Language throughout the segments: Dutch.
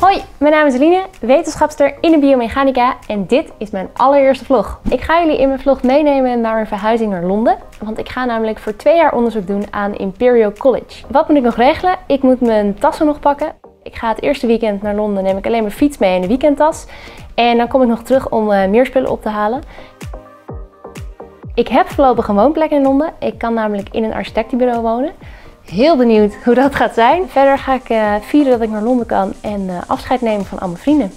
Hoi, mijn naam is Eline, wetenschapster in de biomechanica en dit is mijn allereerste vlog. Ik ga jullie in mijn vlog meenemen naar mijn verhuizing naar Londen, want ik ga namelijk voor twee jaar onderzoek doen aan Imperial College. Wat moet ik nog regelen? Ik moet mijn tassen nog pakken. Ik ga het eerste weekend naar Londen, neem ik alleen mijn fiets mee en de weekendtas. En dan kom ik nog terug om uh, meer spullen op te halen. Ik heb voorlopig een woonplek in Londen. Ik kan namelijk in een architectenbureau wonen. Heel benieuwd hoe dat gaat zijn. Verder ga ik uh, vieren dat ik naar Londen kan en uh, afscheid nemen van al mijn vrienden.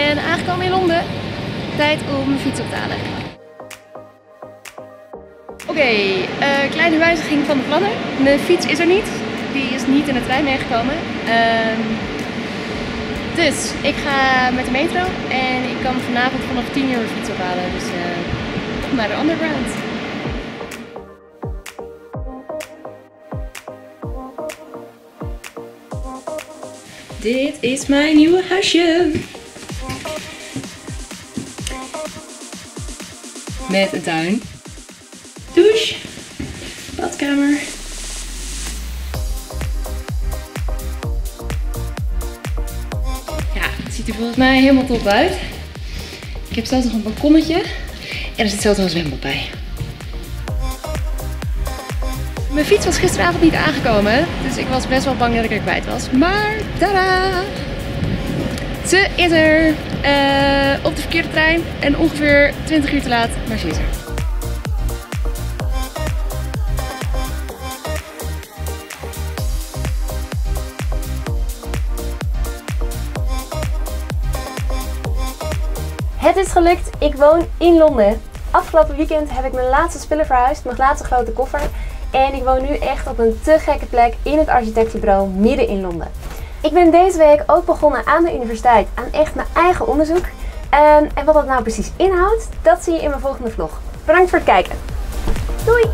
Ben aangekomen in Londen. Tijd om mijn fiets op te halen. Oké, uh, kleine wijziging van de plannen. Mijn fiets is er niet. Die is niet in de trein meegekomen. Uh, dus ik ga met de metro en ik kan vanavond vanaf 10 uur mijn fiets ophalen. Dus uh, op naar de underground. Dit is mijn nieuwe huisje. Met een tuin. Douche. Badkamer. Ja, het ziet er volgens mij helemaal top uit. Ik heb zelfs nog een balkonnetje. En er zit zelfs nog een zwembad bij. Mijn fiets was gisteravond niet aangekomen. Dus ik was best wel bang dat ik er kwijt was. Maar tada! Ze is er uh, op de verkeerde trein en ongeveer 20 uur te laat, maar ze is er. Het is gelukt, ik woon in Londen. Afgelopen weekend heb ik mijn laatste spullen verhuisd, mijn laatste grote koffer. En ik woon nu echt op een te gekke plek in het architectenbureau midden in Londen. Ik ben deze week ook begonnen aan de universiteit aan echt mijn eigen onderzoek. En, en wat dat nou precies inhoudt, dat zie je in mijn volgende vlog. Bedankt voor het kijken. Doei!